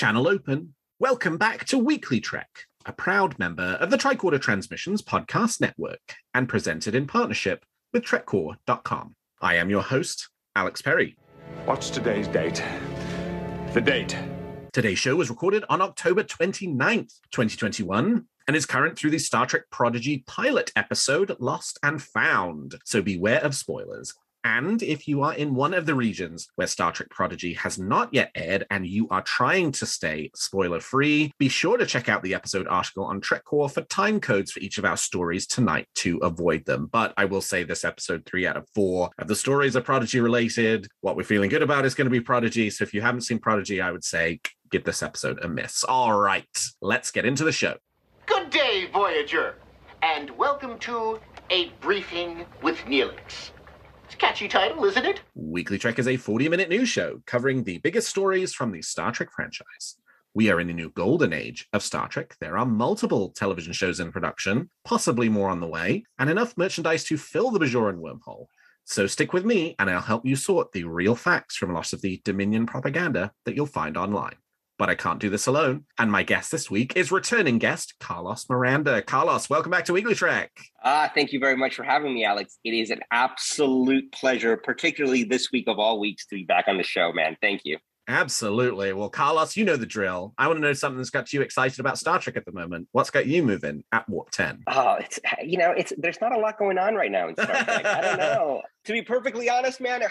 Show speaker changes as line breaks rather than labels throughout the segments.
Channel open. Welcome back to Weekly Trek, a proud member of the Tricorder Transmissions podcast network and presented in partnership with TrekCore.com. I am your host, Alex Perry.
What's today's date? The date.
Today's show was recorded on October 29th, 2021, and is current through the Star Trek Prodigy pilot episode Lost and Found. So beware of spoilers. And if you are in one of the regions where Star Trek Prodigy has not yet aired and you are trying to stay spoiler free, be sure to check out the episode article on TrekCore for time codes for each of our stories tonight to avoid them. But I will say this episode three out of four of the stories are Prodigy related. What we're feeling good about is going to be Prodigy. So if you haven't seen Prodigy, I would say give this episode a miss. All right, let's get into the show.
Good day, Voyager, and welcome to A Briefing with Neelix. It's a catchy title, isn't it?
Weekly Trek is a 40 minute news show covering the biggest stories from the Star Trek franchise. We are in a new golden age of Star Trek. There are multiple television shows in production, possibly more on the way, and enough merchandise to fill the Bajoran wormhole. So stick with me, and I'll help you sort the real facts from a lot of the Dominion propaganda that you'll find online. But I can't do this alone. And my guest this week is returning guest Carlos Miranda. Carlos, welcome back to Weekly Trek.
Ah, thank you very much for having me, Alex. It is an absolute pleasure, particularly this week of all weeks, to be back on the show, man. Thank you.
Absolutely. Well, Carlos, you know the drill. I want to know something that's got you excited about Star Trek at the moment. What's got you moving at Warp 10?
Oh, it's you know, it's there's not a lot going on right now in Star Trek. I don't know. To be perfectly honest, man,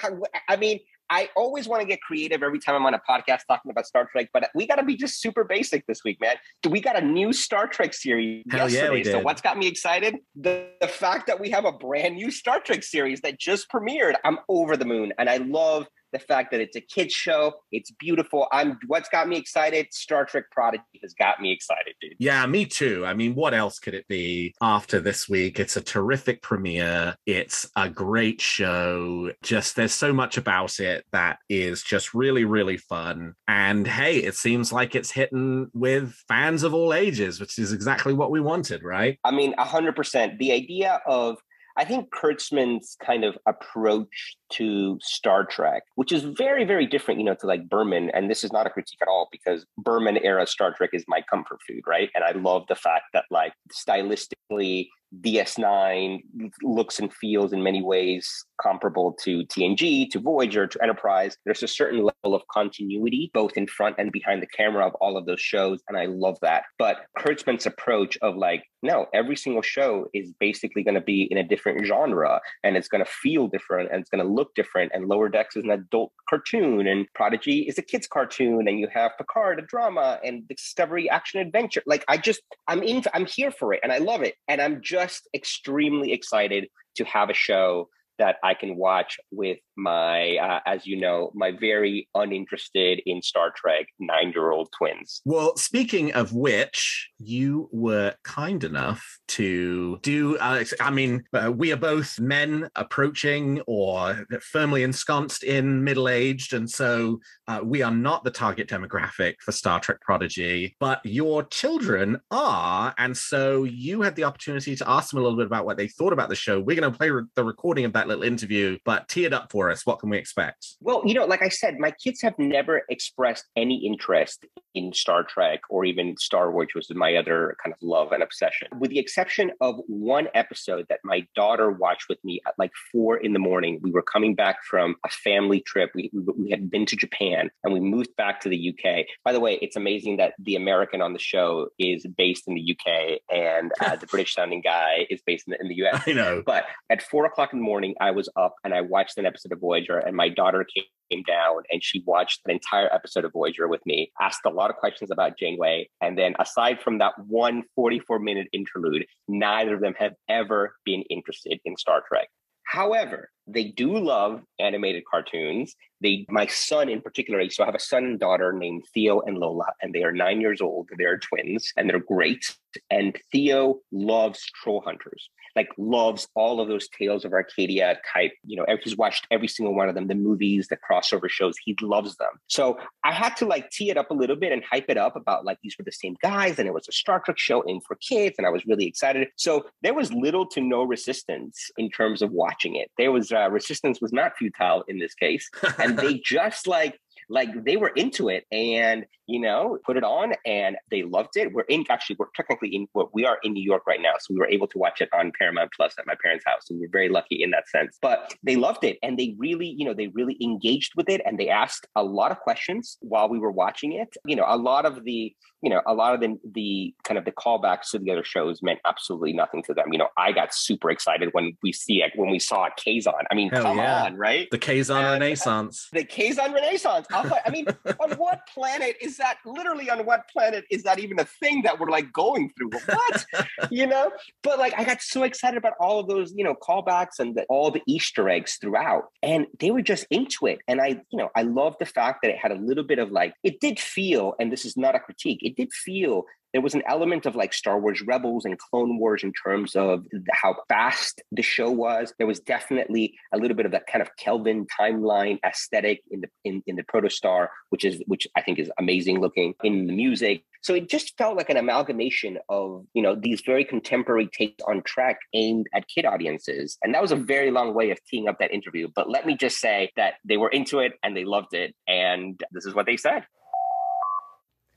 I mean, I always want to get creative every time I'm on a podcast talking about Star Trek, but we got to be just super basic this week, man. We got a new Star Trek series
Hell
yesterday.
yeah.
So what's got me excited? The, the fact that we have a brand new Star Trek series that just premiered. I'm over the moon, and I love the fact that it's a kids show. It's beautiful. I'm what's got me excited. Star Trek Prodigy has got me excited, dude.
Yeah, me too. I mean, what else could it be after this week? It's a terrific premiere. It's a great show. Just there's so much about it that is just really, really fun. And hey, it seems like it's hitting with fans of all ages, which is exactly what we wanted, right?
I mean, hundred percent. The idea of I think Kurtzman's kind of approach to Star Trek, which is very, very different, you know, to like Berman. And this is not a critique at all because Berman era Star Trek is my comfort food, right? And I love the fact that like stylistically, DS9 looks and feels in many ways comparable to TNG, to Voyager, to Enterprise. There's a certain level of continuity, both in front and behind the camera of all of those shows. And I love that. But Kurtzman's approach of like, no, every single show is basically going to be in a different genre and it's going to feel different and it's going to look different. And Lower Decks is an adult cartoon and Prodigy is a kid's cartoon. And you have Picard, a drama, and Discovery action adventure. Like, I just, I'm in, I'm here for it and I love it. And I'm just extremely excited to have a show that I can watch with my, uh, as you know, my very uninterested in Star Trek nine year old twins.
Well, speaking of which, you were kind enough to do, uh, I mean, uh, we are both men approaching or firmly ensconced in middle aged. And so uh, we are not the target demographic for Star Trek Prodigy, but your children are. And so you had the opportunity to ask them a little bit about what they thought about the show. We're going to play re- the recording of that little interview, but tee it up for us. What can we expect?
Well, you know, like I said, my kids have never expressed any interest in Star Trek or even Star Wars, which was my other kind of love and obsession, with the exception of one episode that my daughter watched with me at like four in the morning. We were coming back from a family trip. We, we, we had been to Japan and we moved back to the UK. By the way, it's amazing that the American on the show is based in the UK and uh, the British sounding guy is based in the, in the US.
I know.
But at four o'clock in the morning, I was up and I watched an episode of Voyager, and my daughter came down and she watched an entire episode of Voyager with me, asked a lot of questions about Janeway. And then, aside from that one 44 minute interlude, neither of them have ever been interested in Star Trek. However, they do love animated cartoons. They, my son in particular, so I have a son and daughter named Theo and Lola, and they are nine years old. They are twins, and they're great. And Theo loves Trollhunters, like loves all of those Tales of Arcadia type. You know, he's watched every single one of them, the movies, the crossover shows. He loves them. So I had to like tee it up a little bit and hype it up about like these were the same guys, and it was a Star Trek show in for kids, and I was really excited. So there was little to no resistance in terms of watching it. There was uh, resistance was not futile in this case, and they just like like they were into it and you know, put it on and they loved it. We're in actually we're technically in what we are in New York right now. So we were able to watch it on Paramount Plus at my parents' house. And we we're very lucky in that sense. But they loved it and they really, you know, they really engaged with it and they asked a lot of questions while we were watching it. You know, a lot of the you know, a lot of the the kind of the callbacks to the other shows meant absolutely nothing to them. You know, I got super excited when we see it when we saw Kazon. I mean,
Hell
come
yeah.
on, right?
The Kazon Renaissance.
The Kazon Renaissance. I, like- I mean, on what planet is that? Literally, on what planet is that even a thing that we're like going through? What? you know? But like, I got so excited about all of those, you know, callbacks and the, all the Easter eggs throughout, and they were just into it. And I, you know, I love the fact that it had a little bit of like, it did feel, and this is not a critique, it did feel there was an element of like Star Wars Rebels and Clone Wars in terms of how fast the show was. There was definitely a little bit of that kind of Kelvin timeline aesthetic in the in, in the Protostar, which is which I think is amazing looking in the music. So it just felt like an amalgamation of you know these very contemporary takes on Trek aimed at kid audiences, and that was a very long way of teeing up that interview. But let me just say that they were into it and they loved it, and this is what they said.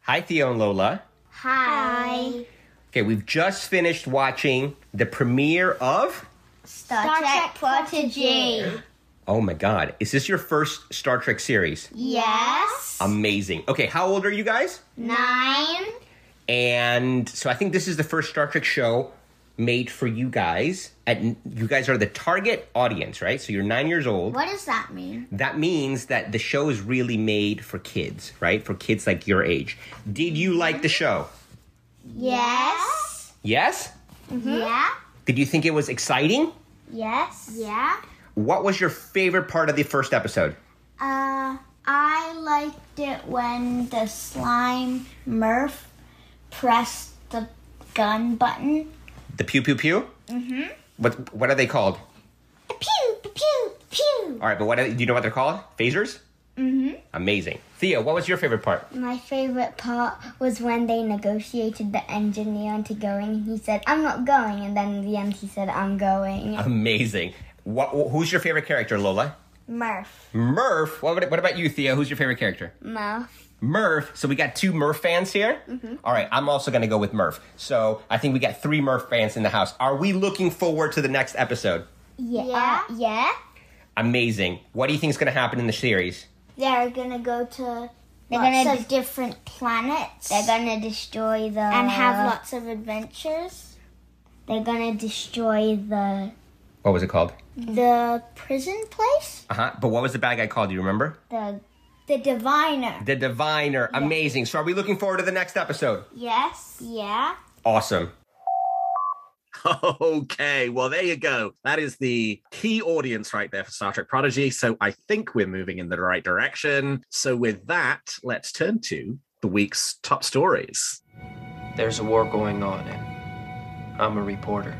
Hi, Theo and Lola.
Hi.
Okay, we've just finished watching the premiere of.
Star, Trek Prodigy.
Oh my God, is this your first Star Trek series?
Yes.
Amazing. Okay, how old are you guys?
Nine.
And so I think this is the first Star Trek show made for you guys. And you guys are the target audience, right? So you're nine years old.
What does that mean?
That means that the show is really made for kids, right? For kids like your age. Did you like the show?
Yes.
Yes?
Yeah.
Did you think it was exciting?
Yes. Yeah.
What was your favorite part of the first episode?
Uh, I liked it when the slime Murf pressed the gun button.
The pew pew pew? Mm-hmm. What what are they called?
Pew pew pew pew.
All right, but what do you know what they're called? Phasers? Mm-hmm. Amazing. Theo, what was your favorite part?
My favorite part was when they negotiated the engineer into going. He said, "I'm not going," and then in the end, he said, "I'm going."
Amazing. What, who's your favorite character, Lola?
Murf.
Murf. What, about- what about you, Theo? Who's your favorite character?
Murf.
Murf. So we got two Murf fans here. All right, I'm also going to go with Murf. So I think we got three Murf fans in the house. Are we looking forward to the next episode?
Yeah. yeah.
Amazing. What do you think is going to happen in the series?
They're gonna go to
They're
lots
gonna
of different planets.
They're gonna destroy the
and have lots of adventures. They're gonna destroy the
What was it called?
the prison place.
Uh huh. But what was the bad guy called? Do you remember?
The the diviner.
The Diviner. Amazing. So are we looking forward to the next episode?
Yes. Yeah.
Awesome.
Okay, well, there you go. That is the key audience right there for Star Trek Prodigy. So I think we're moving in the right direction. So, with that, let's turn to the week's top stories.
There's a war going on, and I'm a reporter.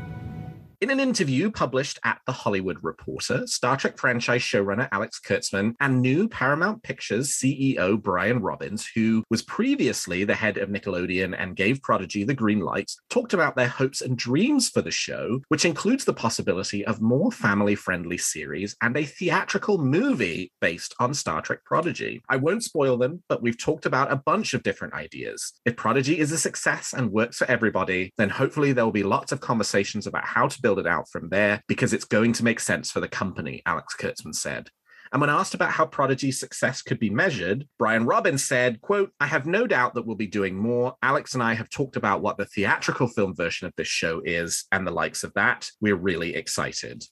In an interview published at The Hollywood Reporter, Star Trek franchise showrunner Alex Kurtzman and new Paramount Pictures CEO Brian Robbins, who was previously the head of Nickelodeon and gave Prodigy the green light, talked about their hopes and dreams for the show, which includes the possibility of more family friendly series and a theatrical movie based on Star Trek Prodigy. I won't spoil them, but we've talked about a bunch of different ideas. If Prodigy is a success and works for everybody, then hopefully there will be lots of conversations about how to build it out from there because it's going to make sense for the company, Alex Kurtzman said. And when asked about how Prodigy's success could be measured, Brian Robbins said, quote, I have no doubt that we'll be doing more. Alex and I have talked about what the theatrical film version of this show is and the likes of that. We're really excited.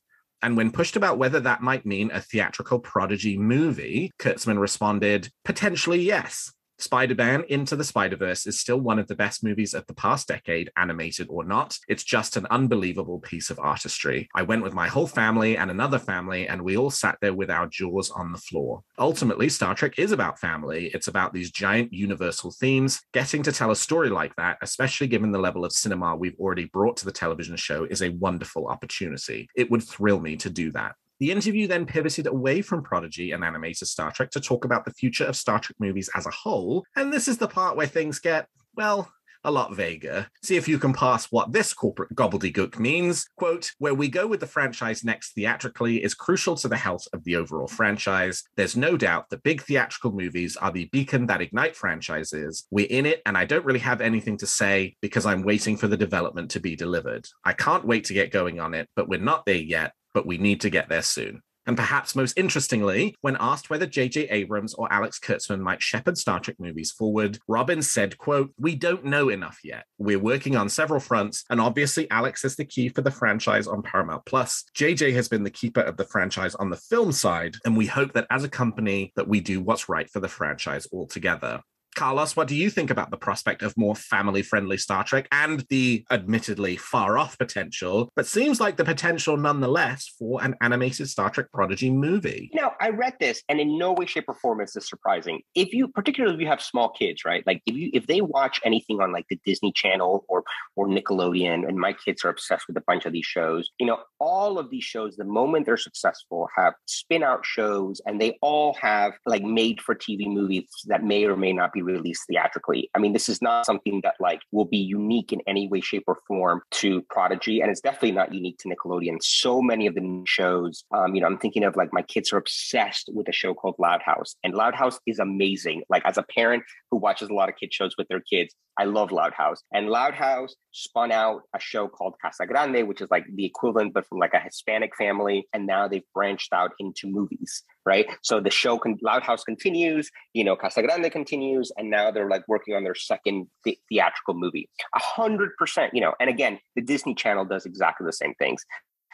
And when pushed about whether that might mean a theatrical Prodigy movie, Kurtzman responded, potentially yes. Spider Man Into the Spider Verse is still one of the best movies of the past decade, animated or not. It's just an unbelievable piece of artistry. I went with my whole family and another family, and we all sat there with our jaws on the floor. Ultimately, Star Trek is about family. It's about these giant universal themes. Getting to tell a story like that, especially given the level of cinema we've already brought to the television show, is a wonderful opportunity. It would thrill me to do that. The interview then pivoted away from Prodigy and animated Star Trek to talk about the future of Star Trek movies as a whole. And this is the part where things get, well, a lot vaguer. See if you can pass what this corporate gobbledygook means. Quote, where we go with the franchise next theatrically is crucial to the health of the overall franchise. There's no doubt that big theatrical movies are the beacon that ignite franchises. We're in it, and I don't really have anything to say because I'm waiting for the development to be delivered. I can't wait to get going on it, but we're not there yet, but we need to get there soon. And perhaps most interestingly, when asked whether J.J. Abrams or Alex Kurtzman might shepherd Star Trek movies forward, Robbins said, quote, We don't know enough yet. We're working on several fronts, and obviously Alex is the key for the franchise on Paramount Plus. JJ has been the keeper of the franchise on the film side, and we hope that as a company that we do what's right for the franchise altogether. Carlos, what do you think about the prospect of more family friendly Star Trek and the admittedly far off potential, but seems like the potential nonetheless for an animated Star Trek Prodigy movie?
Now, I read this and in no way, shape, or form is this surprising. If you, particularly if you have small kids, right? Like if you, if they watch anything on like the Disney Channel or, or Nickelodeon, and my kids are obsessed with a bunch of these shows, you know, all of these shows, the moment they're successful, have spin out shows and they all have like made for TV movies that may or may not be released theatrically. I mean, this is not something that like will be unique in any way, shape, or form to Prodigy, and it's definitely not unique to Nickelodeon. So many of the shows, um, you know, I'm thinking of like my kids are obsessed with a show called Loud House, and Loud House is amazing. Like as a parent who watches a lot of kid shows with their kids, I love Loud House, and Loud House spun out a show called Casa Grande, which is like the equivalent, but from like a Hispanic family, and now they've branched out into movies right? So the show, con- Loud House continues, you know, Casa Grande continues, and now they're like working on their second th- theatrical movie. A hundred percent, you know. And again, the Disney Channel does exactly the same things.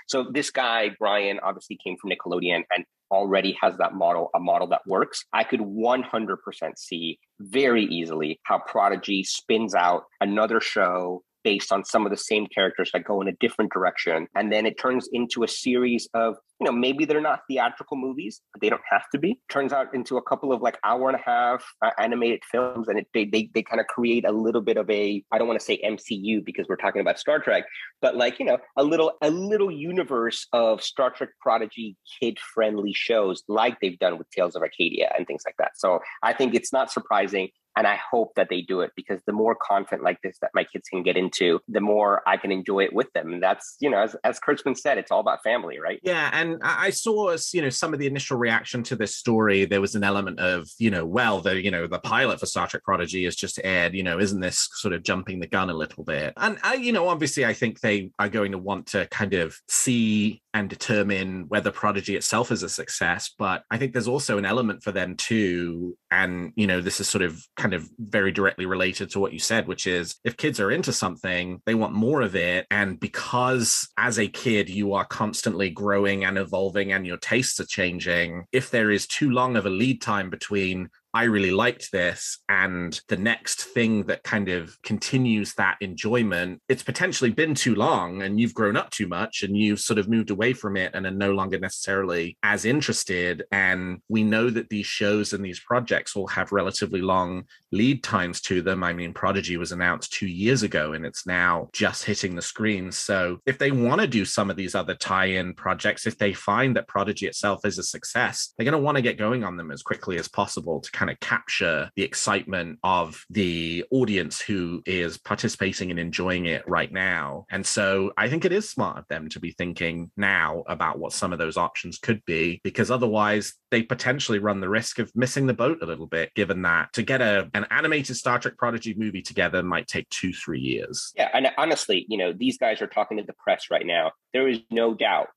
So this guy Brian obviously came from Nickelodeon and already has that model, a model that works. I could 100% see very easily how Prodigy spins out another show based on some of the same characters that go in a different direction. And then it turns into a series of, you know, maybe they're not theatrical movies, but they don't have to be. Turns out into a couple of like hour and a half uh, animated films. And it, they, they, they kind of create a little bit of a, I don't want to say MCU because we're talking about Star Trek, but like, you know, a little, a little universe of Star Trek prodigy kid friendly shows like they've done with Tales of Arcadia and things like that. So I think it's not surprising and I hope that they do it because the more content like this that my kids can get into, the more I can enjoy it with them. And that's, you know, as, as Kurtzman said, it's all about family, right?
Yeah. And I saw, you know, some of the initial reaction to this story. There was an element of, you know, well, the, you know, the pilot for Star Trek Prodigy is just aired, you know, isn't this sort of jumping the gun a little bit? And I, you know, obviously I think they are going to want to kind of see and determine whether Prodigy itself is a success. But I think there's also an element for them too. And, you know, this is sort of kind of very directly related to what you said, which is if kids are into something, they want more of it. And because as a kid, you are constantly growing and evolving and your tastes are changing, if there is too long of a lead time between I really liked this. And the next thing that kind of continues that enjoyment, it's potentially been too long and you've grown up too much and you've sort of moved away from it and are no longer necessarily as interested. And we know that these shows and these projects will have relatively long lead times to them. I mean, Prodigy was announced two years ago and it's now just hitting the screens. So if they want to do some of these other tie in projects, if they find that Prodigy itself is a success, they're going to want to get going on them as quickly as possible to kind of capture the excitement of the audience who is participating and enjoying it right now. And so I think it is smart of them to be thinking now about what some of those options could be, because otherwise they potentially run the risk of missing the boat a little bit, given that to get a, an animated Star Trek Prodigy movie together might take two, three years.
Yeah. And honestly, you know, these guys are talking to the press right now. There is no doubt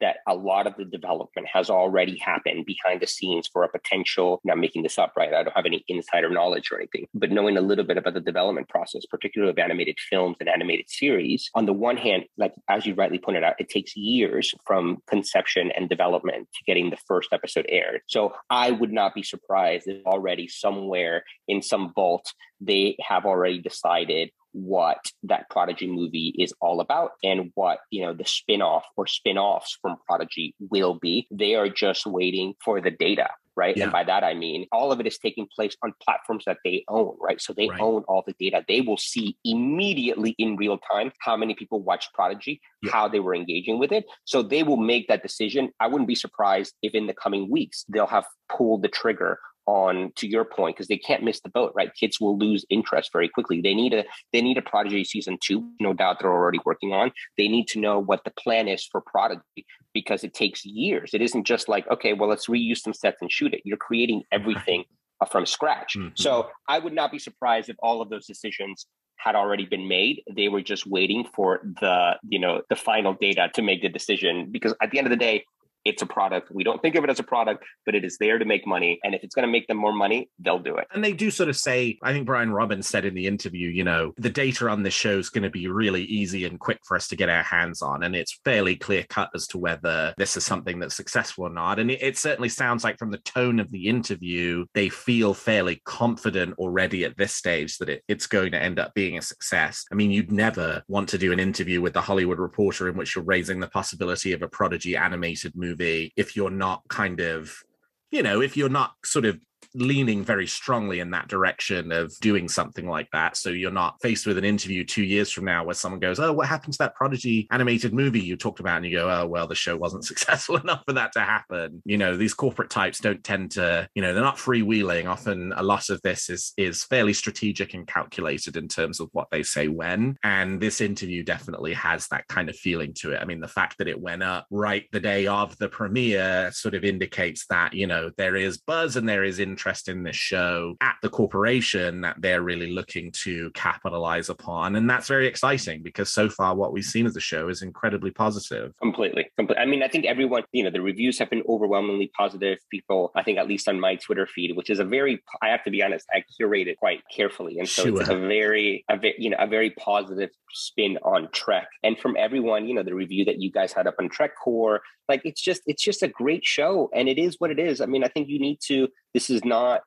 that a lot of the development has already happened behind the scenes for a potential. Now, I'm making this up, right? I don't have any insider knowledge or anything, but knowing a little bit about the development process, particularly of animated films and animated series, on the one hand, like as you rightly pointed out, it takes years from conception and development to getting the first episode aired. So I would not be surprised if already somewhere in some vault they have already decided what that Prodigy movie is all about and what, you know, the spin-off or spin-offs from Prodigy will be. They are just waiting for the data, right? Yeah. And by that I mean all of it is taking place on platforms that they own, right? So they right. own all the data. They will see immediately in real time how many people watched Prodigy, yeah. how they were engaging with it. So they will make that decision. I wouldn't be surprised if in the coming weeks they'll have pulled the trigger on to your point because they can't miss the boat right? Kids will lose interest very quickly. They need a they need a prodigy season two no doubt they're already working on. They need to know what the plan is for prodigy because it takes years. It isn't just like okay well let's reuse some sets and shoot it. You're creating everything uh, from scratch.
Mhm.
so i would not be surprised if all of those decisions had already been made. They were just waiting for the you know the final data to make the decision because at the end of the day it's a product we don't think of it as a product but it is there to make money and if it's going to make them more money they'll do it
And they do sort of say, I think Brian Robbins said in the interview, you know, the data on this show is going to be really easy and quick for us to get our hands on. And it's fairly clear cut as to whether this is something that's successful or not. And it, it certainly sounds like from the tone of the interview, they feel fairly confident already at this stage that it, it's going to end up being a success. I mean, you'd never want to do an interview with the Hollywood Reporter in which you're raising the possibility of a Prodigy animated movie if you're not kind of you know, if you're not sort of leaning very strongly in that direction of doing something like that. So you're not faced with an interview two years from now where someone goes, Oh, what happened to that Prodigy animated movie you talked about? And you go, Oh, well, the show wasn't successful enough for that to happen. You know, these corporate types don't tend to, you know, they're not freewheeling. Often a lot of this is is fairly strategic and calculated in terms of what they say when. And this interview definitely has that kind of feeling to it. I mean, the fact that it went up right the day of the premiere sort of indicates that, you know, there is buzz and there is interest in this show at the corporation that they're really looking to capitalize upon. And that's very exciting because so far what we've seen as a show is incredibly positive.
Completely. Comple- I mean, I think everyone, you know, the reviews have been overwhelmingly positive. People, I think, at least on my Twitter feed, which is a very, I have to be honest, I curate it quite carefully, and so it's a very, a very, you know, a very positive spin on Trek. And from everyone, you know, the review that you guys had up on Trek Core, like it's just, it's just a great show, and it is what it is. I mean, I think you need to. This is not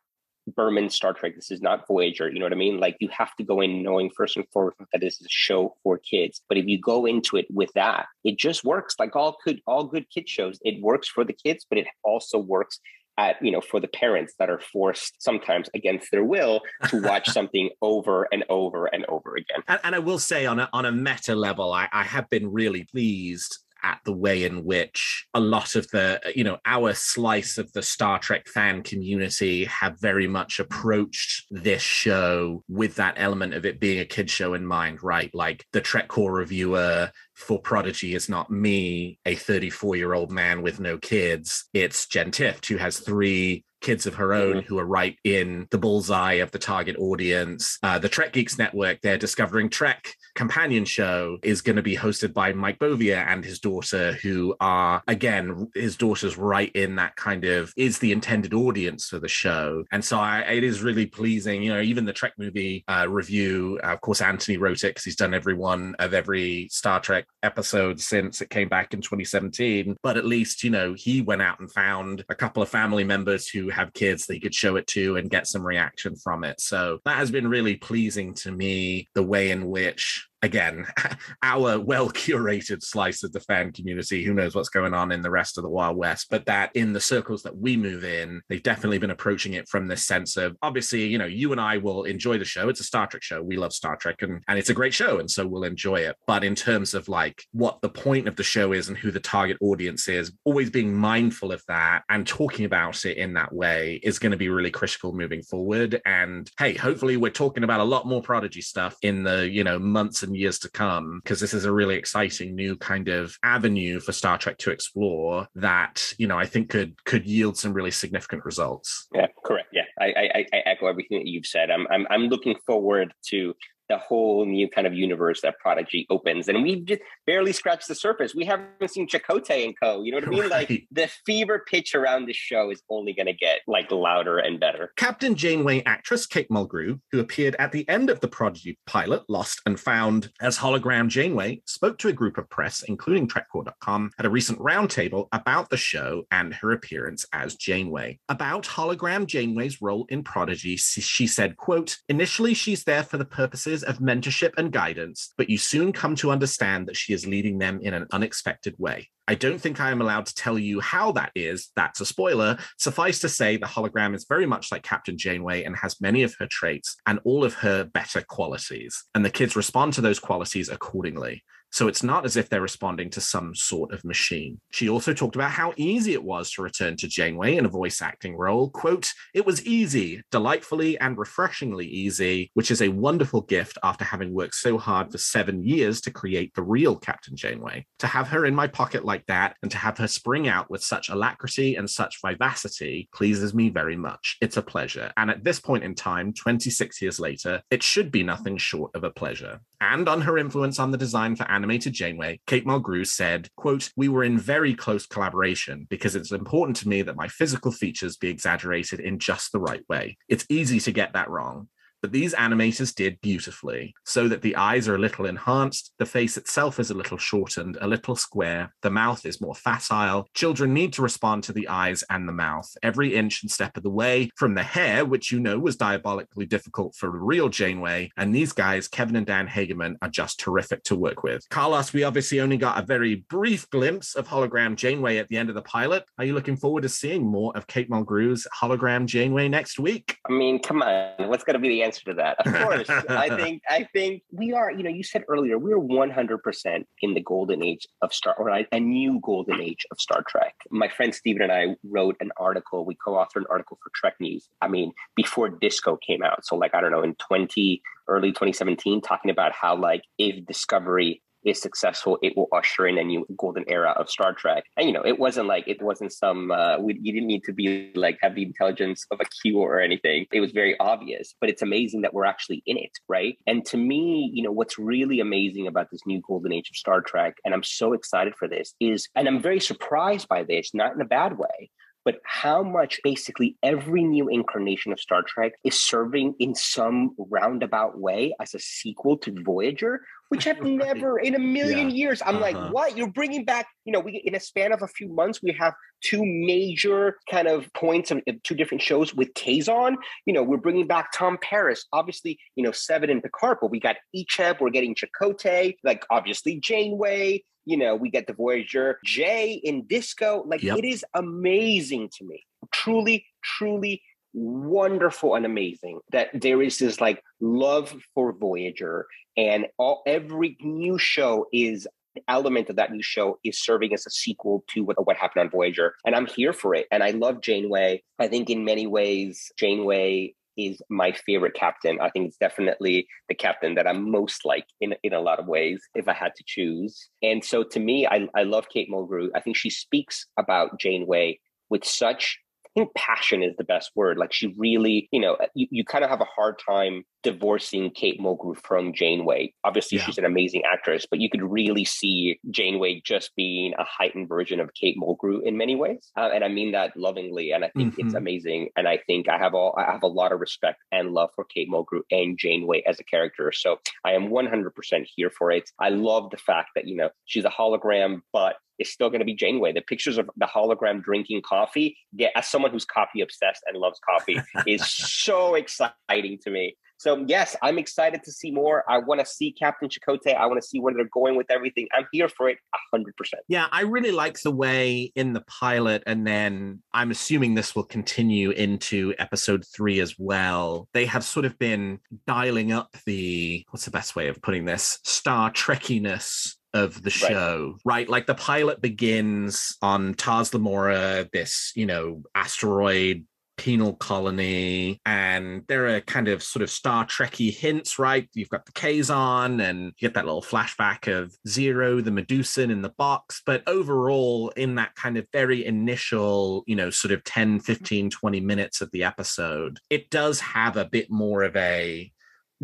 Berman Star Trek. This is not Voyager. You know what I mean? Like you have to go in knowing first and foremost that this is a show for kids. But if you go into it with that, it just works. Like all good all good kid shows, it works for the kids, but it also works at you know for the parents that are forced sometimes against their will to watch something over and over and over again.
And, and I will say, on a on a meta level, I, I have been really pleased at the way in which a lot of the you know our slice of the Star Trek fan community have very much approached this show with that element of it being a kid show in mind right? Like the TrekCore reviewer for Prodigy is not me a 34 year old man with no kids. It's Jen Tift who has three kids of her own who are right in the bullseye of the target audience. Uh, the Trek Geeks Network, their Discovering Trek companion show, is going to be hosted by Mike Bovia and his daughter, who are, again, his daughter's right in that kind of is the intended audience for the show. And so I, it is really pleasing. You know, even the Trek movie uh, review, uh, of course, Anthony wrote it because he's done every one of every Star Trek episode since it came back in 2017. But at least, you know, he went out and found a couple of family members who have kids that he could show it to and get some reaction from it. So that has been really pleasing to me, the way in which again, our well curated slice of the fan community. Who knows what's going on in the rest of the Wild West? But that in the circles that we move in, they've definitely been approaching it from this sense of obviously, you know, you and I will enjoy the show. It's a Star Trek show. We love Star Trek and, and it's a great show. And so we'll enjoy it. But in terms of like what the point of the show is and who the target audience is, always being mindful of that and talking about it in that way is going to be really critical moving forward. And hey, hopefully we're talking about a lot more Prodigy stuff in the, you know, months and years to come because this is a really exciting new kind of avenue for Star Trek to explore that you know I think could could yield some really significant results.
Yeah, correct. Yeah, I, I, I echo everything that you've said. I'm, I'm, I'm looking forward to the whole new kind of universe that Prodigy opens, and we've just barely scratched the surface. We haven't seen Chakotay and Co. You know what I mean? Like the fever pitch around this show is only going to get like louder and better.
Captain Janeway actress Kate Mulgrew, who appeared at the end of the Prodigy pilot, Lost and Found as hologram Janeway, spoke to a group of press, including TrekCore.com, at a recent roundtable about the show and her appearance as Janeway. About hologram Janeway's role in Prodigy, she said, quote, Initially, she's there for the purposes of mentorship and guidance, but you soon come to understand that she is leading them in an unexpected way. I don't think I am allowed to tell you how that is. That's a spoiler. Suffice to say, the hologram is very much like Captain Janeway and has many of her traits and all of her better qualities. And the kids respond to those qualities accordingly. So it's not as if they're responding to some sort of machine. She also talked about how easy it was to return to Janeway in a voice acting role. Quote, it was easy, delightfully and refreshingly easy, which is a wonderful gift after having worked so hard for seven years to create the real Captain Janeway. To have her in my pocket like that and to have her spring out with such alacrity and such vivacity pleases me very much. It's a pleasure. And at this point in time, 26 years later, it should be nothing short of a pleasure. And on her influence on the design for animated Janeway, Kate Mulgrew said, quote, we were in very close collaboration because it's important to me that my physical features be exaggerated in just the right way. It's easy to get that wrong but these animators did beautifully, so that the eyes are a little enhanced, the face itself is a little shortened, a little square, the mouth is more facile. Children need to respond to the eyes and the mouth every inch and step of the way, from the hair, which you know was diabolically difficult for a real Janeway, and these guys, Kevin and Dan Hageman, are just terrific to work with. Carlos, we obviously only got a very brief glimpse of hologram Janeway at the end of the pilot. Are you looking forward to seeing more of Kate Mulgrew's hologram Janeway next week?
I mean, come on, what's going to be the answer to that? Of course, I think I think we are. You know, you said earlier we're one hundred percent in the golden age of Star, or a new golden age of Star Trek. My friend Steven and I wrote an article. We co-authored an article for Trek News. I mean, before Disco came out, so like I don't know, in twenty early 2017, talking about how like if Discovery is successful, it will usher in a new golden era of Star Trek. And you know, it wasn't like it wasn't some uh, we, you didn't need to be like have the intelligence of a Q or anything. It was very obvious, but it's amazing that we're actually in it, right? And to me, you know, what's really amazing about this new golden age of Star Trek, and I'm so excited for this, is, and I'm very surprised by this, not in a bad way, but how much basically every new incarnation of Star Trek is serving in some roundabout way as a sequel to Voyager, which I've never in a million yeah. years. I'm uh-huh. like, what? You're bringing back, you know, we in a span of a few months, we have two major kind of points of, of two different shows with Kazon. You know, we're bringing back Tom Paris, obviously, you know, Seven and Picard, but we got Icheb, we're getting Chakotay, like obviously Janeway, you know, we get the Voyager, J in Disco. Like yep. it is amazing to me. Truly, truly wonderful and amazing that there is this like love for Voyager and all every new show is element of that new show is serving as a sequel to what, what happened on Voyager. And I'm here for it. And I love Janeway. I think in many ways, Janeway is my favorite captain. I think it's definitely the captain that I'm most like in, in a lot of ways, if I had to choose. And so to me, I, I love Kate Mulgrew. I think she speaks about Janeway with such I think passion is the best word. Like she really, you know, you, you kind of have a hard time divorcing Kate Mulgrew from Janeway. Obviously, yeah. she's an amazing actress, but you could really see Janeway just being a heightened version of Kate Mulgrew in many ways, uh, and I mean that lovingly. And I think mm-hmm. it's amazing. And I think I have all I have a lot of respect and love for Kate Mulgrew and Janeway as a character. So I am 100% here for it. I love the fact that you know she's a hologram, but is still going to be Janeway. The pictures of the hologram drinking coffee, yeah, as someone who's coffee obsessed and loves coffee, is so exciting to me. So yes, I'm excited to see more. I want to see Captain Chakotay. I want to see where they're going with everything. I'm here for it hundred percent.
Yeah, I really like the way in the pilot, and then I'm assuming this will continue into episode three as well. They have sort of been dialing up the what's the best way of putting this Star Trekkiness of the show, right. right? Like the pilot begins on Tars Lamora, this, you know, asteroid penal colony and there are kind of sort of star trekky hints right you've got the kazon and you get that little flashback of zero the medusan in the box but overall in that kind of very initial you know sort of 10 15 20 minutes of the episode it does have a bit more of a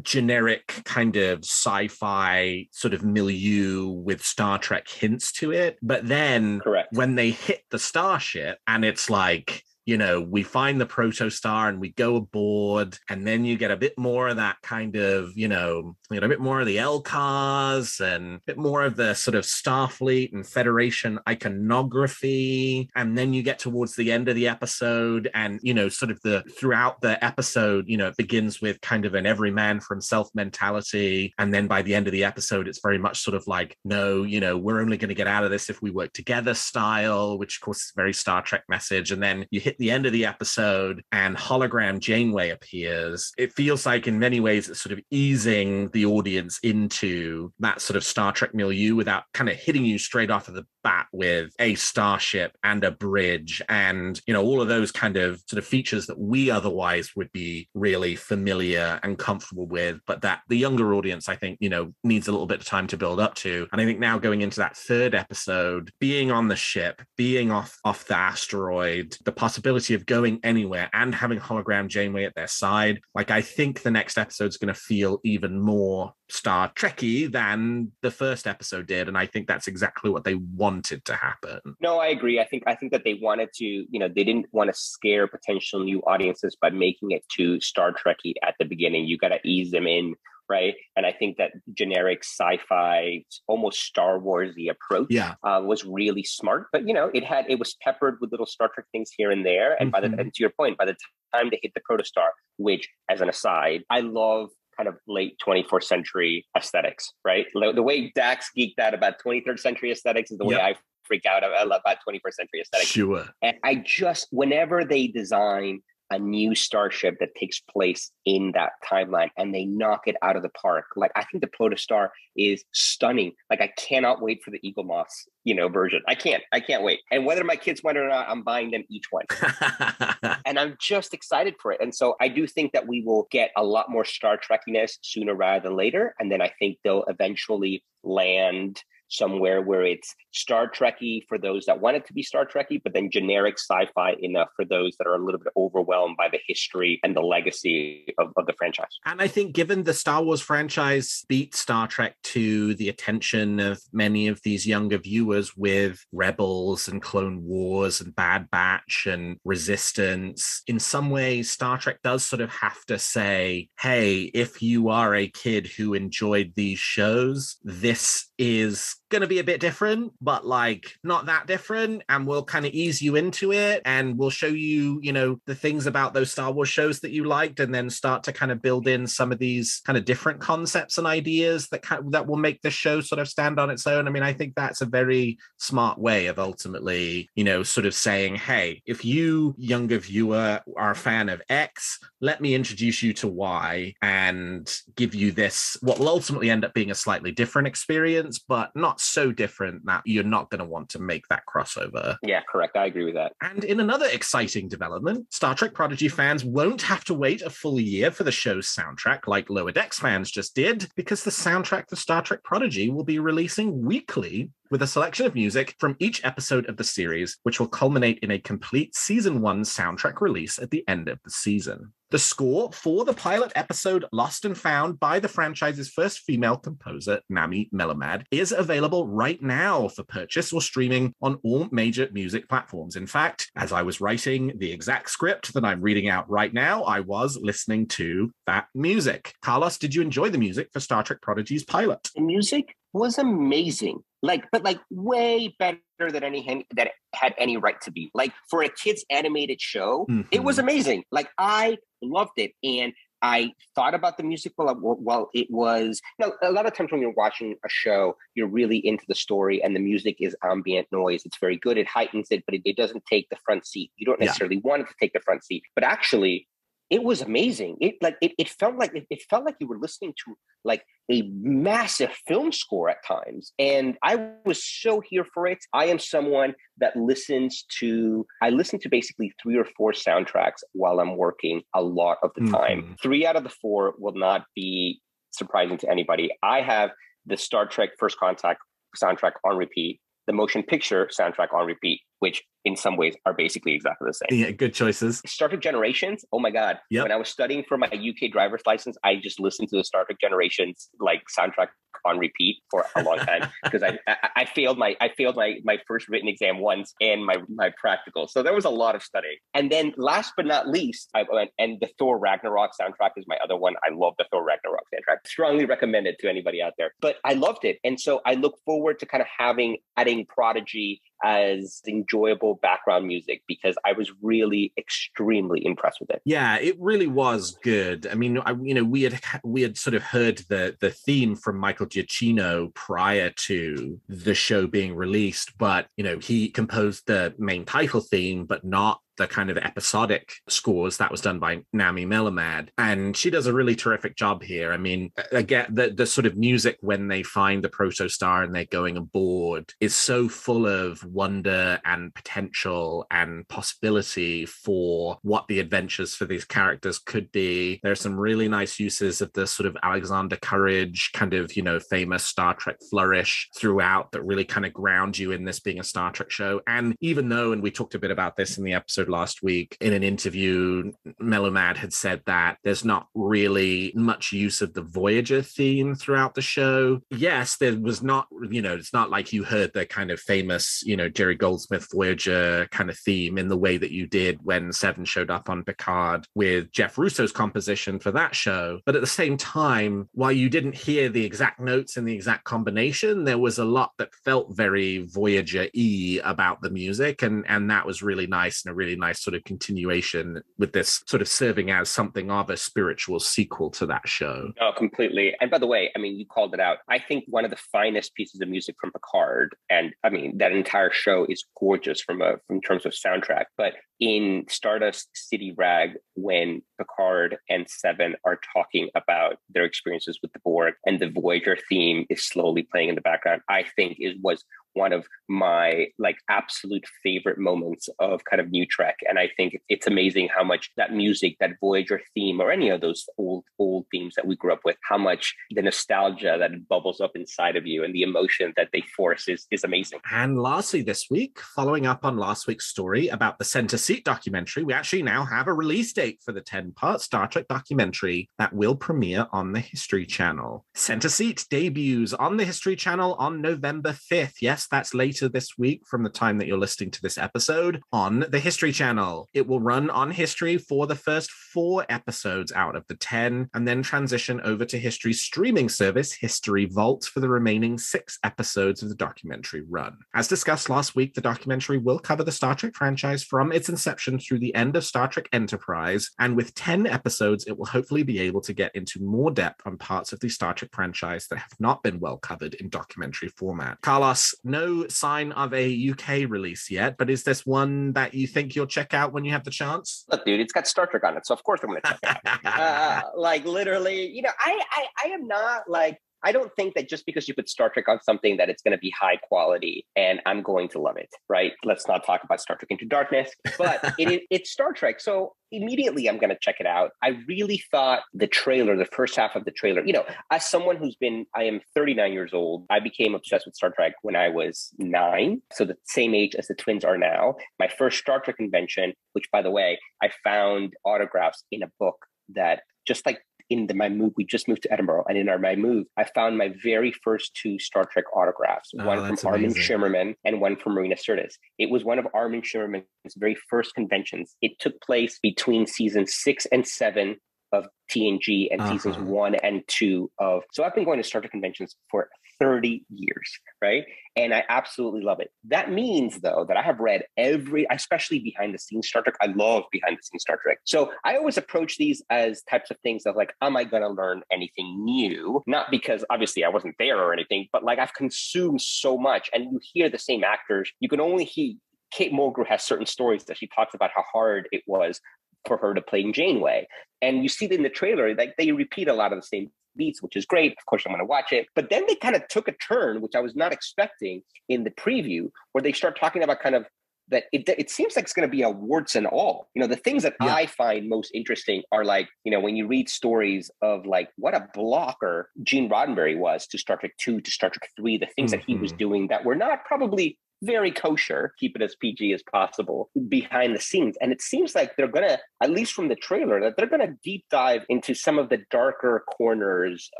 generic kind of sci-fi sort of milieu with Star Trek hints to it. But then
Correct.
when they hit the starship and it's like you know, we find the protostar and we go aboard, and then you get a bit more of that kind of, you know, you know, a bit more of the LCARS and a bit more of the sort of Starfleet and Federation iconography. And then you get towards the end of the episode, and you know, sort of the throughout the episode, you know, it begins with kind of an every man for himself mentality. And then by the end of the episode, it's very much sort of like, no, you know, we're only going to get out of this if we work together style, which of course is very Star Trek message. And then you hit the end of the episode and hologram Janeway appears. It feels like in many ways it's sort of easing the audience into that sort of Star Trek milieu without kind of hitting you straight off of the bat with a starship and a bridge and you know all of those kind of sort of features that we otherwise would be really familiar and comfortable with but that the younger audience i think you know needs a little bit of time to build up to and i think now going into that third episode being on the ship being off off the asteroid the possibility of going anywhere and having hologram janeway at their side like i think the next episode is going to feel even more Star Trekky than the first episode did, and I think that's exactly what they wanted to happen.
No, I agree. I think I think that they wanted to, you know, they didn't want to scare potential new audiences by making it too Star Trekky at the beginning. You got to ease them in, right? And I think that generic sci-fi, almost Star Warsy approach,
Yeah.
uh, was really smart. But you know, it had it was peppered with little Star Trek things here and there. And by the
Mhm.
and to your point, by the time they hit the protostar, which, as an aside, I love kind of late 24th century aesthetics, right? The, way Dax geeked out about 23rd century aesthetics is the way
Yep.
I freak out about about 21st century aesthetics.
Sure.
And I just, whenever they design a new starship that takes place in that timeline and they knock it out of the park, like I think the Protostar is stunning. Like I cannot wait for the Eaglemoss, you know, version. I can't, I can't wait. And whether my kids want it or not, I'm buying them each one. and I'm just excited for it. And so I do think that we will get a lot more Star Trekkiness sooner rather than later. And then I think they'll eventually land somewhere where it's Star Trekky for those that want it to be Star Trekky, but then generic sci-fi enough for those that are a little bit overwhelmed by the history and the legacy of, of the franchise.
And I think, given the Star Wars franchise beat Star Trek to the attention of many of these younger viewers with Rebels and Clone Wars and Bad Batch and Resistance, in some ways, Star Trek does sort of have to say, hey, if you are a kid who enjoyed these shows, this is going to be a bit different, but like not that different. And we'll kind of ease you into it and we'll show you, you know, the things about those Star Wars shows that you liked and then start to kind of build in some of these kind of different concepts and ideas that kind that will make the show sort of stand on its own. I mean, I think that's a very smart way of ultimately, you know, sort of saying, hey, if you younger viewer are a fan of X, let me introduce you to Y and give you this what will ultimately end up being a slightly different experience, but not so different that you're not going to want to make that crossover.
Yeah, correct. I agree with that.
And in another exciting development, Star Trek Prodigy fans won't have to wait a full year for the show's soundtrack like Lower Decks fans just did, because the soundtrack for Star Trek Prodigy will be releasing weekly with a selection of music from each episode of the series, which will culminate in a complete season one soundtrack release at the end of the season. The score for the pilot episode Lost and Found by the franchise's first female composer, Nami Melumad, is available right now for purchase or streaming on all major music platforms. In fact, as I was writing the exact script that I'm reading out right now, I was listening to that music. Carlos, did you enjoy the music for Star Trek Prodigy's pilot?
The music was amazing. Like, but like way better than any that had any right to be. Like for a kids animated show, it was
Mhm.
amazing. Like I loved it, and I thought about the music while while it was. You know, a lot of times when you're watching a show, you're really into the story, and the music is ambient noise. It's very good. It heightens it, but it, it doesn't take the front seat. You don't
Yeah.
necessarily want it to take the front seat, but actually. It was amazing. It like it, it felt like it, it felt like you were listening to like a massive film score at times. And I was so here for it. I am someone that listens to, I listen to basically three or four soundtracks while I'm working a lot of the time.
Mhm.
Three out of the four will not be surprising to anybody. I have the Star Trek First Contact soundtrack on repeat, the motion picture soundtrack on repeat, which in some ways are basically exactly the same.
Yeah, good choices.
Star Trek Generations. Oh my God.
Yep.
When I was studying for my UK driver's license, I just listened to the Star Trek Generations like soundtrack on repeat for a long time because I, I I failed my I failed my my first written exam once and my my practical. So there was a lot of studying. And then last but not least, I went and the Thor Ragnarok soundtrack is my other one. I love the Thor Ragnarok soundtrack. Strongly recommend it to anybody out there. But I loved it. And so I look forward to kind of having adding Prodigy as enjoyable background music because I was really extremely impressed with it.
Yeah, it really was good. I mean, I, you know, we had we had sort of heard the the theme from Michael Giacchino prior to the show being released, but you know, he composed the main title theme, but not the kind of episodic scores that was done by Nami Melumad. And she does a really terrific job here. I mean, again, the, the sort of music when they find the protostar and they're going aboard is so full of wonder and potential and possibility for what the adventures for these characters could be. There's some really nice uses of the sort of Alexander Courage kind of, you know, famous Star Trek flourish throughout that really kind of ground you in this being a Star Trek show. And even though, and we talked a bit about this in the episode last week in an interview, Melumad had said that there's not really much use of the Voyager theme throughout the show. Yes, there was not, you know, it's not like you heard the kind of famous, you know, Jerry Goldsmith Voyager kind of theme in the way that you did when Seven showed up on Picard with Jeff Russo's composition for that show. But at the same time, while you didn't hear the exact notes and the exact combination, there was a lot that felt very Voyager y about the music. And, and that was really nice and a really nice sort of continuation with this sort of serving as something of a spiritual sequel to that show.
Oh, completely. And by the way, I mean, you called it out. I think one of the finest pieces of music from Picard, and I mean, that entire show is gorgeous from a from terms of soundtrack. But in Stardust City Rag, when Picard and Seven are talking about their experiences with the Borg, and the Voyager theme is slowly playing in the background, I think is was one of my like absolute favorite moments of kind of new Trek. And I think it's amazing how much that music, that Voyager theme, or any of those old old themes that we grew up with, how much the nostalgia that bubbles up inside of you and the emotion that they force is is amazing.
And lastly, this week, following up on last week's story about the Center Seat documentary, we actually now have a release date for the 10-part Star Trek documentary that will premiere on the History Channel. Center Seat debuts on the History Channel on November 5th. Yes, that's later this week from the time that you're listening to this episode on the History Channel. It will run on History for the first four episodes out of the 10, and then transition over to History's streaming service, History Vault, for the remaining six episodes of the documentary run. As discussed last week, the documentary will cover the Star Trek franchise from its inception through the end of Star Trek Enterprise, and with 10 episodes, it will hopefully be able to get into more depth on parts of the Star Trek franchise that have not been well covered in documentary format. Carlos, no sign of a UK release yet, but is this one that you think you'll check out when you have the chance?
Look, dude, it's got Star Trek on it, so of course I'm going to check it out. uh, like literally, you know, I, I I am not like I don't think that just because you put Star Trek on something that it's going to be high quality and I'm going to love it, right? Let's not talk about Star Trek Into Darkness, but it, it's Star Trek. So immediately I'm going to check it out. I really thought the trailer, the first half of the trailer, you know, as someone who's been, I am 39 years old, I became obsessed with Star Trek when I was nine. So the same age as the twins are now. My first Star Trek convention, which by the way, I found autographs in a book that just like in the, my move, we just moved to Edinburgh, and in our my move, I found my very first two Star Trek autographs,
Oh,
one from Armin
amazing.
Shimerman and one from Marina Sirtis. It was one of Armin Shimerman's very first conventions. It took place between season six and seven of TNG and seasons
Uh-huh.
one and two of. So I've been going to Star Trek conventions for 30 years, right? And I absolutely love it. That means, though, that I have read every, especially behind the scenes Star Trek. I love behind the scenes Star Trek. So I always approach these as types of things of like, am I going to learn anything new? Not because obviously I wasn't there or anything, but like I've consumed so much and you hear the same actors. You can only hear Kate Mulgrew has certain stories that she talks about how hard it was for her to play Janeway. And you see it in the trailer, like they repeat a lot of the same beats, which is great. Of course, I'm going to watch it. But then they kind of took a turn, which I was not expecting in the preview, where they start talking about kind of that it, it seems like it's going to be a warts and all. You know, the things that
Yeah.
I find most interesting are like, you know, when you read stories of like what a blocker Gene Roddenberry was to Star Trek 2 to Star Trek 3, the things that he was
Mhm.
doing that were not probably very kosher, keep it as PG as possible behind the scenes. And it seems like they're going to, at least from the trailer, that they're going to deep dive into some of the darker corners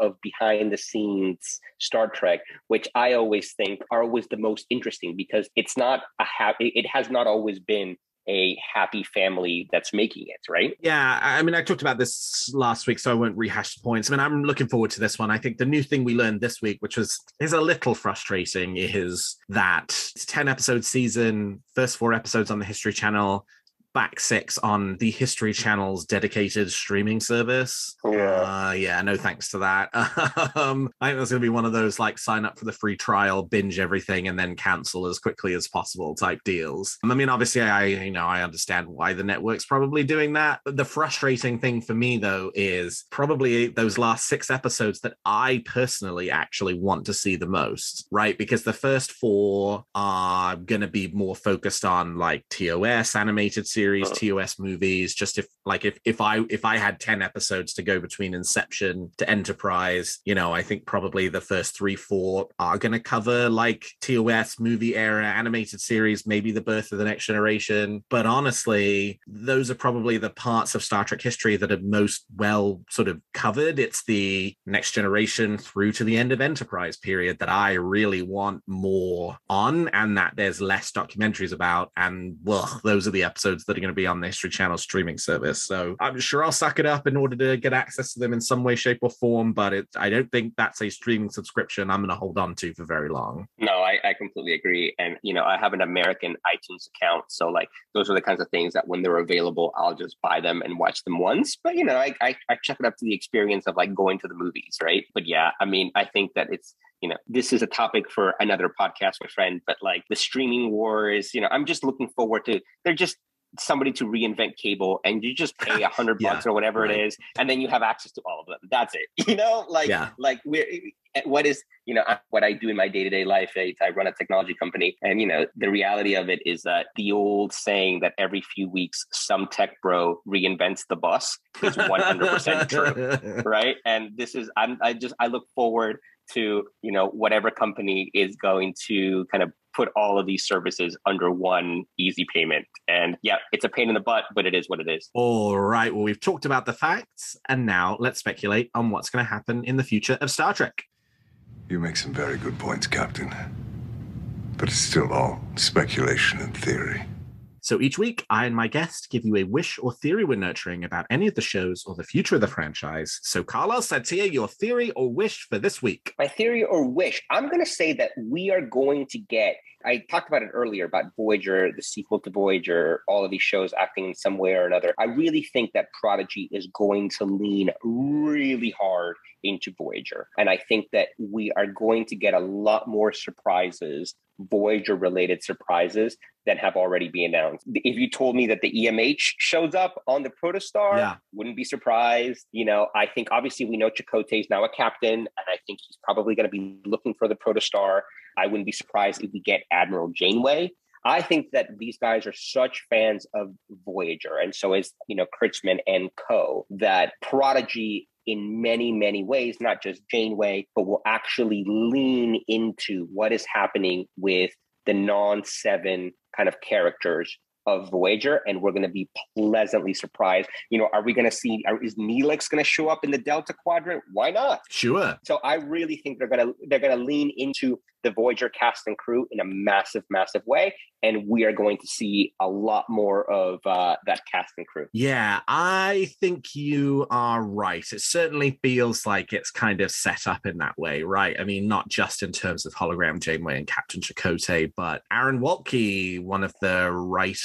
of behind the scenes Star Trek, which I always think are always the most interesting because it's not a happy, it has not always been a happy family that's making it, right?
Yeah, I mean, I talked about this last week, so I won't rehash the points. I mean, I'm looking forward to this one. I think the new thing we learned this week, which was is a little frustrating, is that it's 10 episode season, first four episodes on the History Channel, back six on the History Channel's dedicated streaming service.
Yeah.
Uh, yeah, no thanks to that. um, I think there's going to be one of those like sign up for the free trial, binge everything, and then cancel as quickly as possible type deals. I mean, obviously, I you know I understand why the network's probably doing that. The frustrating thing for me though is probably those last six episodes that I personally actually want to see the most, right? Because the first four are going to be more focused on like TOS animated series series, uh-huh. TOS movies. Just if like if if I if I had ten episodes to go between Inception to Enterprise, you know, I think probably the first three four are going to cover like TOS movie era animated series, maybe the birth of the next generation. But honestly, those are probably the parts of Star Trek history that are most well sort of covered. It's the next generation through to the end of Enterprise period that I really want more on, and that there's less documentaries about. And well, those are the episodes that are going to be on the History Channel streaming service. So I'm sure I'll suck it up in order to get access to them in some way, shape, or form. But it, I don't think that's a streaming subscription I'm going to hold on to for very long.
No, I, I completely agree. And, you know, I have an American iTunes account. So, like, those are the kinds of things that when they're available, I'll just buy them and watch them once. But, you know, I, I, I check it up to the experience of like going to the movies, right? But yeah, I mean, I think that it's, you know, this is a topic for another podcast, my friend, but like the streaming wars, you know, I'm just looking forward to, they're just somebody to reinvent cable and you just pay a hundred
Yeah,
bucks or whatever
right.
it is and then you have access to all of them that's it you know like
Yeah.
like we're eh, what is you know what i do in my day-to-day life I, I run a technology company and you know the reality of it is that the old saying that every few weeks some tech bro reinvents the bus is 100% true right and this is i'm i just i look forward to you know whatever company is going to kind of put all of these services under one easy payment and yeah it's a pain in the butt but it is what it is
All right. Well, we've talked about the facts, and now let's speculate on what's going to happen in the future of Star Trek.
You make some very good points, Captain. But it's still all speculation and theory.
So each week, I and my guest give you a wish or theory we're nurturing about any of the shows or the future of the franchise. So, Carlos, Satya, your theory or wish for this week?
my theory or wish i'm going to say that we are going to get i talked about it earlier about voyager the sequel to voyager all of these shows acting in some way or another i really think that prodigy is going to lean really hard into voyager and i think that we are going to get a lot more surprises voyager related surprises that have already been announced if you told me that the emh shows up on the protostar
Yeah.
wouldn't be surprised. You know, I think obviously we know Chakotay is now a captain, and I think he's probably going to be looking for the protostar. I wouldn't be surprised if we get Admiral Janeway. I think that these guys are such fans of Voyager, and so is you know Kurtzman and Co. That Prodigy, in many many ways, not just Janeway, but will actually lean into what is happening with the non seven kind of characters of Voyager, and we're going to be pleasantly surprised. You know, are we going to see? Are, is Neelix going to show up in the Delta Quadrant? Why not?
Sure.
So I really think they're going to they're going to lean into the Voyager cast and crew in a massive, massive way, and we are going to see a lot more of uh, that cast and crew.
Yeah, I think you are right. It certainly feels like it's kind of set up in that way, right? I mean, not just in terms of hologram Janeway and Captain Chakotay, but Aaron Waltke, one of the writers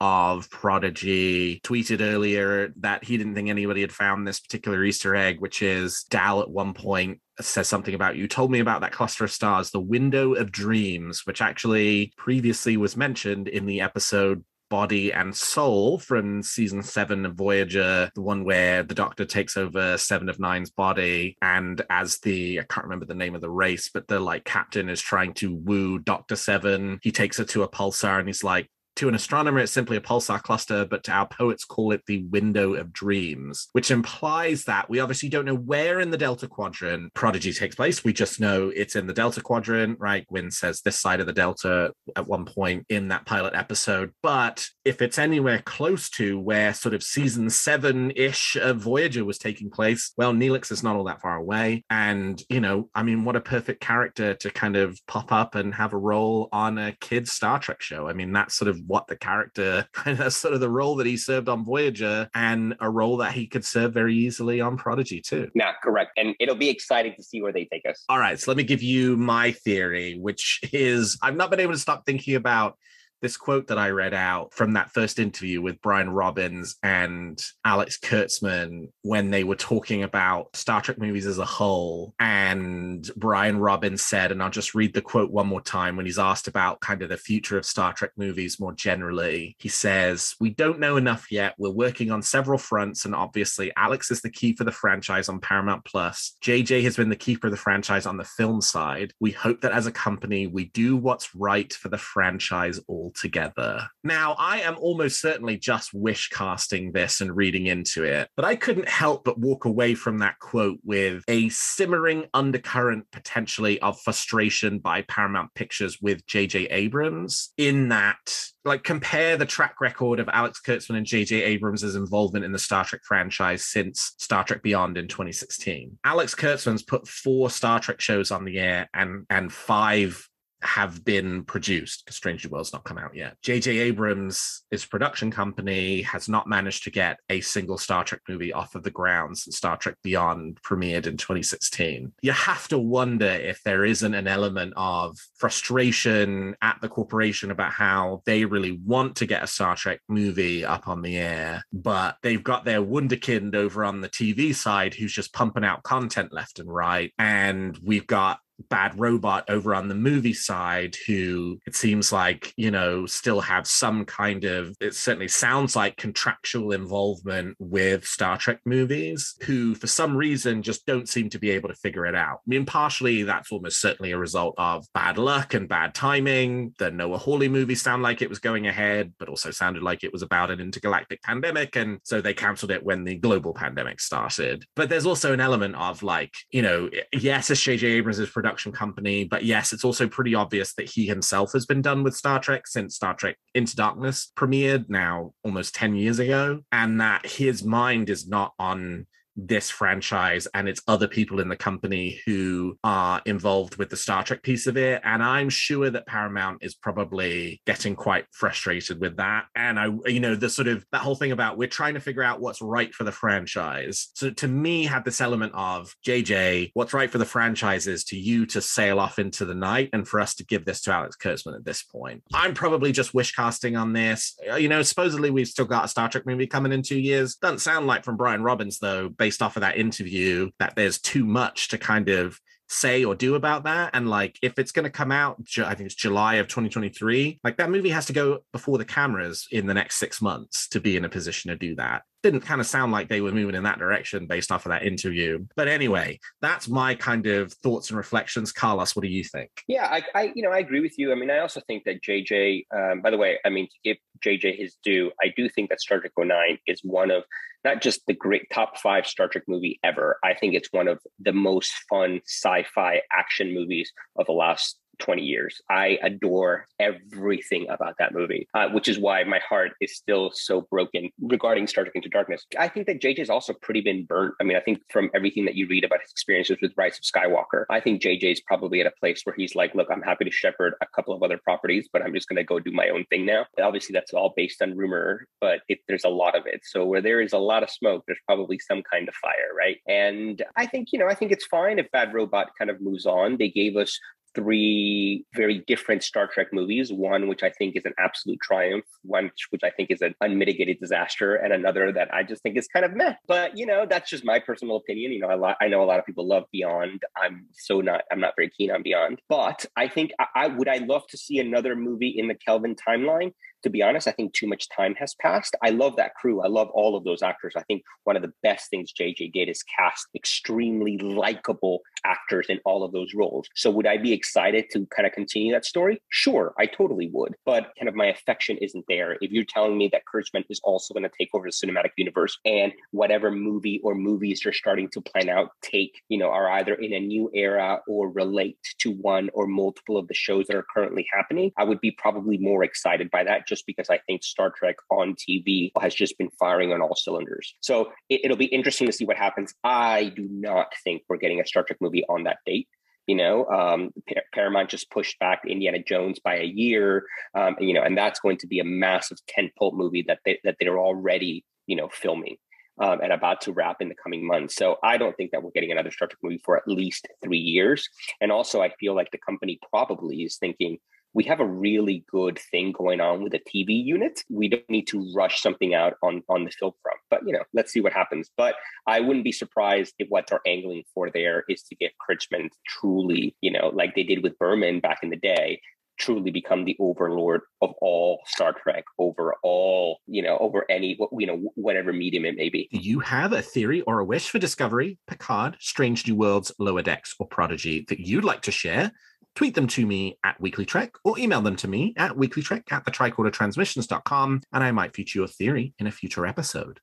of Prodigy, tweeted earlier that he didn't think anybody had found this particular Easter egg, which is Dal at one point says something about you told me about that cluster of stars, the window of dreams, which actually previously was mentioned in the episode Body and Soul from season seven of Voyager, the one where the Doctor takes over Seven of Nine's body. And as the, I can't remember the name of the race, but the like captain is trying to woo Doctor Seven. He takes her to a pulsar and he's like, To an astronomer, it's simply a pulsar cluster, but to our poets, call it the window of dreams, which implies that we obviously don't know where in the Delta Quadrant Prodigy takes place. We just know it's in the Delta Quadrant, right? Gwyn says this side of the Delta at one point in that pilot episode. But if it's anywhere close to where sort of season seven ish of Voyager was taking place, well, Neelix is not all that far away. And, you know, I mean, what a perfect character to kind of pop up and have a role on a kid's Star Trek show. I mean, that's sort of what the character, that's sort of the role that he served on Voyager and a role that he could serve very easily on Prodigy too.
Yeah, correct. And it'll be exciting to see where they take us.
All right. So let me give you my theory, which is I've not been able to stop thinking about this quote that I read out from that first interview with Brian Robbins and Alex Kurtzman when they were talking about Star Trek movies as a whole. And Brian Robbins said, and I'll just read the quote one more time when he's asked about kind of the future of Star Trek movies more generally. He says, We don't know enough yet. We're working on several fronts. And obviously, Alex is the key for the franchise on Paramount Plus. JJ has been the key for the franchise on the film side. We hope that as a company, we do what's right for the franchise all together. Now, I am almost certainly just wish casting this and reading into it, but I couldn't help but walk away from that quote with a simmering undercurrent potentially of frustration by Paramount Pictures with J.J. Abrams, in that like compare the track record of Alex Kurtzman and J.J. Abrams' involvement in the Star Trek franchise since Star Trek Beyond in 2016. Alex Kurtzman's put four Star Trek shows on the air and and five have been produced because Strange New World's not come out yet. J.J. Abrams, his production company, has not managed to get a single Star Trek movie off of the ground since Star Trek Beyond premiered in 2016. You have to wonder if there isn't an element of frustration at the corporation about how they really want to get a Star Trek movie up on the air, but they've got their wunderkind over on the TV side who's just pumping out content left and right. And we've got bad robot over on the movie side who it seems like you know still have some kind of it certainly sounds like contractual involvement with star trek movies who for some reason just don't seem to be able to figure it out. I mean partially that's almost certainly a result of bad luck and bad timing the noah hawley movie sounded like it was going ahead but also sounded like it was about an intergalactic pandemic and so they cancelled it when the global pandemic started. But there's also an element of like you know yes it's jj abrams' production company. But yes, it's also pretty obvious that he himself has been done with Star Trek since Star Trek Into Darkness premiered now almost 10 years ago, and that his mind is not on this franchise and it's other people in the company who are involved with the Star Trek piece of it. And I'm sure that Paramount is probably getting quite frustrated with that. And I, you know, the sort of that whole thing about we're trying to figure out what's right for the franchise. So to me, had this element of JJ, what's right for the franchise is to you to sail off into the night and for us to give this to Alex Kurtzman at this point. I'm probably just wish casting on this. Uh, you know, supposedly we've still got a Star Trek movie coming in two years. Doesn't sound like from Brian Robbins, though, based off of that interview that there's too much to kind of say or do about that. And like if it's going to come out i think it's july of 2023 like that movie has to go before the cameras in the next six months to be in a position to do that didn't kind of sound like they were moving in that direction based off of that interview. But anyway that's my kind of thoughts and reflections. Carlos what do you think?
Yeah i, I you know i agree with you. I mean i also think that jj um, by the way i mean to give jj his due i do think that star trek 09 is one of not just the great top five Star Trek movie ever. I think it's one of the most fun sci fi action movies of the last 20 years. I adore everything about that movie, uh, which is why my heart is still so broken regarding Star Trek Into Darkness. I think that JJ's also pretty been burnt. I mean, I think from everything that you read about his experiences with Rise of Skywalker, I think JJ's probably at a place where he's like, look, I'm happy to shepherd a couple of other properties, but I'm just going to go do my own thing now. Obviously, that's all based on rumor, but it, there's a lot of it. So where there is a lot of smoke, there's probably some kind of fire, right? And I think, you know, I think it's fine if Bad Robot kind of moves on. They gave us three very different Star Trek movies. One which I think is an absolute triumph, one which I think is an unmitigated disaster, and another that I just think is kind of meh. But you know, that's just my personal opinion. You know, I, I know a lot of people love Beyond. I'm so not. I'm not very keen on Beyond. But I think I, I would. I love to see another movie in the Kelvin timeline to be honest, I think too much time has passed. I love that crew. I love all of those actors. I think one of the best things JJ did is cast extremely likable actors in all of those roles. So would I be excited to kind of continue that story? Sure, I totally would. But kind of my affection isn't there. If you're telling me that Kurtzman is also going to take over the cinematic universe and whatever movie or movies you're starting to plan out take, you know, are either in a new era or relate to one or multiple of the shows that are currently happening, I would be probably more excited by that just because I think Star Trek on TV has just been firing on all cylinders. So it, will be interesting to see what happens. I do not think we're getting a Star Trek movie on that date. You know, um, Paramount just pushed back Indiana Jones by a year, um, you know, and that's going to be a massive tentpole movie that they, that they're already, you know, filming. Um, and about to wrap in the coming months. So I don't think that we're getting another Star Trek movie for at least three years. And also, I feel like the company probably is thinking, we have a really good thing going on with the TV unit. We don't need to rush something out on on the film front. But you know, let's see what happens. But I wouldn't be surprised if what they're angling for there is to get Kurtzman truly, you know, like they did with Berman back in the day, truly become the overlord of all Star Trek over all, you know, over any, you know, whatever medium it may be.
Do You have a theory or a wish for Discovery, Picard, Strange New Worlds, Lower Decks, or Prodigy that you'd like to share? Tweet them to me at Weekly Trek or email them to me at weeklytrek at the tricordertransmissions.com and I might feature your theory in a future episode.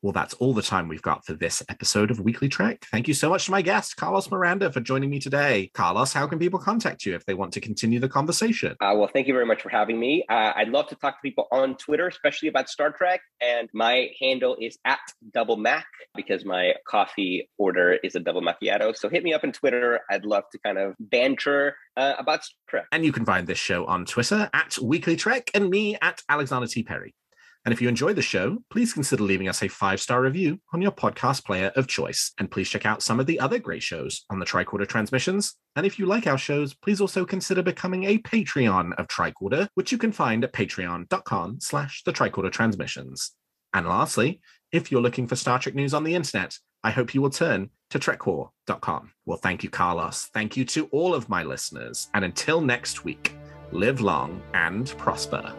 Well, that's all the time we've got for this episode of Weekly Trek. Thank you so much to my guest, Carlos Miranda, for joining me today. Carlos, how can people contact you if they want to continue the conversation?
Uh, well, thank you very much for having me. Uh, I'd love to talk to people on Twitter, especially about Star Trek. And my handle is at Double Mac because my coffee order is a double macchiato. So hit me up on Twitter. I'd love to kind of banter uh, about Star Trek.
And you can find this show on Twitter at Weekly Trek and me at Alexander T. Perry. And if you enjoy the show, please consider leaving us a five star review on your podcast player of choice. And please check out some of the other great shows on the Tricorder Transmissions. And if you like our shows, please also consider becoming a Patreon of Tricorder, which you can find at patreon.com slash the Tricorder Transmissions. And lastly, if you're looking for Star Trek news on the internet, I hope you will turn to trekcore.com. Well, thank you, Carlos. Thank you to all of my listeners. And until next week, live long and prosper.